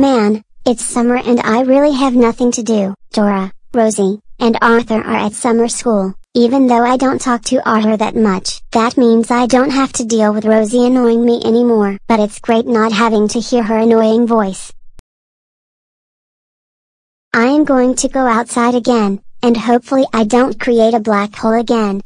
Man, it's summer and I really have nothing to do. Dora, Rosie, and Arthur are at summer school, even though I don't talk to Arthur that much. That means I don't have to deal with Rosie annoying me anymore. But it's great not having to hear her annoying voice. I am going to go outside again, and hopefully I don't create a black hole again.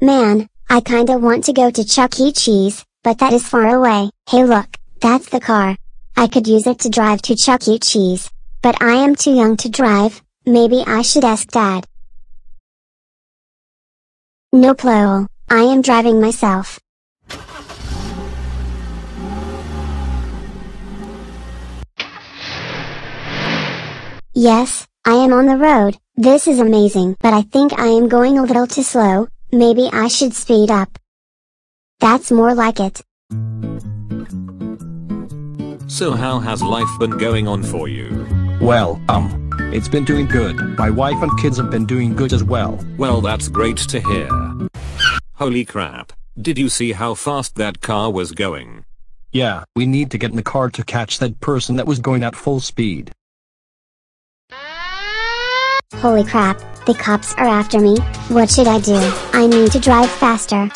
Man, I kinda want to go to Chuck E. Cheese, but that is far away. Hey look, that's the car. I could use it to drive to Chuck E. Cheese. But I am too young to drive, maybe I should ask dad. No plural, I am driving myself. Yes, I am on the road, this is amazing. But I think I am going a little too slow, maybe I should speed up. That's more like it. So how has life been going on for you? Well, um, it's been doing good. My wife and kids have been doing good as well. Well that's great to hear. Holy crap, did you see how fast that car was going? Yeah, we need to get in the car to catch that person that was going at full speed. Holy crap, the cops are after me, what should I do? I need to drive faster.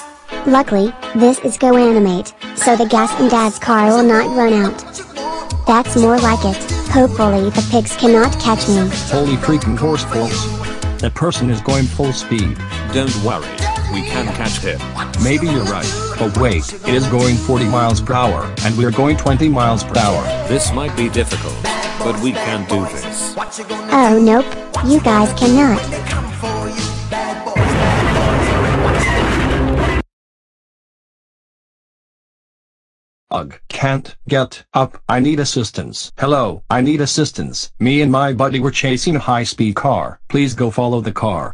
Luckily, this is Go Animate, so the gas in dad's car will not run out. That's more like it, hopefully the pigs cannot catch me. Holy freaking horse folks. That person is going full speed. Don't worry, we can catch him. Maybe you're right, but wait, it is going 40 miles per hour, and we're going 20 miles per hour. This might be difficult, but we can do this. Oh nope, you guys cannot. Ugh, can't get up. I need assistance. Hello, I need assistance. Me and my buddy were chasing a high-speed car. Please go follow the car.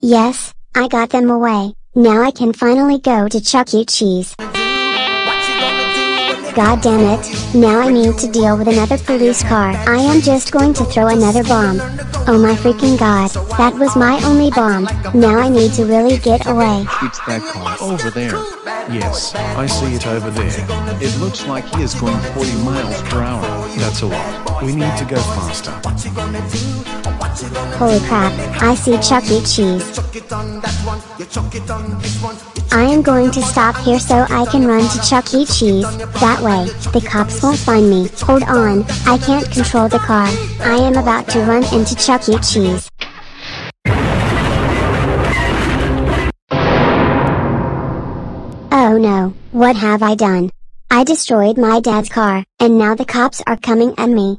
Yes, I got them away, now I can finally go to Chuck E. Cheese. God damn it, now I need to deal with another police car. I am just going to throw another bomb. Oh my freaking god, that was my only bomb. Now I need to really get away. It's that car over there. Yes, I see it over there. It looks like he is going 40 miles per hour. That's a lot. We need to go faster. Holy crap, I see Chuck E. Cheese. I am going to stop here so I can run to Chuck E. Cheese, that way, the cops won't find me. Hold on, I can't control the car. I am about to run into Chuck E. Cheese. Oh no, what have I done? I destroyed my dad's car, and now the cops are coming at me.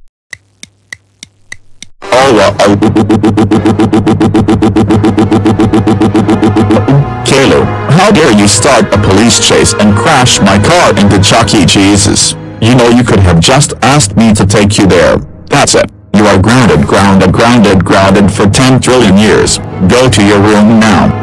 Caillou, how dare you start a police chase and crash my car into Chuck E. Cheese's? You know you could have just asked me to take you there. That's it. You are grounded, grounded, grounded, grounded for 10 trillion years. Go to your room now.